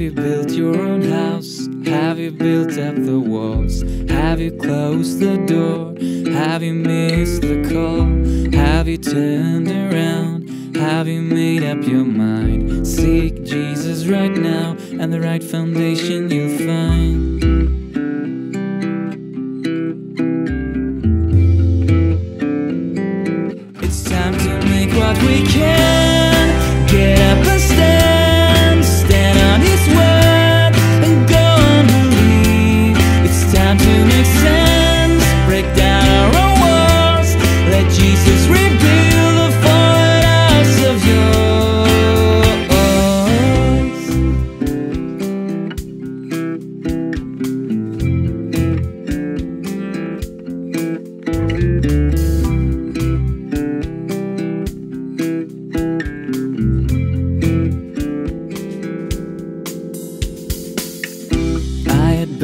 you built your own house? Have you built up the walls? Have you closed the door? Have you missed the call? Have you turned around? Have you made up your mind? Seek Jesus right now, and the right foundation you'll find. It's time to make what we can.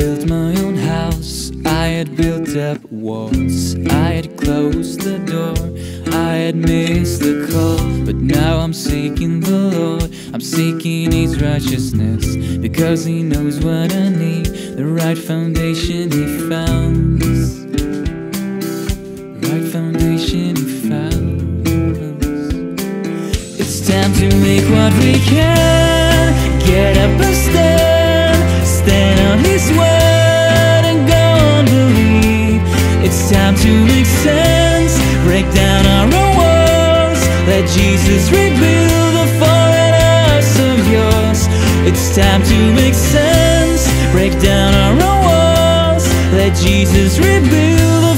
Built my own house, I had built up walls, I had closed the door, I had missed the call. But now I'm seeking the Lord, I'm seeking His righteousness, because He knows what I need, the right foundation He found. Right foundation He found. It's time to make what we can. Get up and stand. Jesus rebuild the fallen house of yours. It's time to make sense. Break down our own walls. Let Jesus rebuild the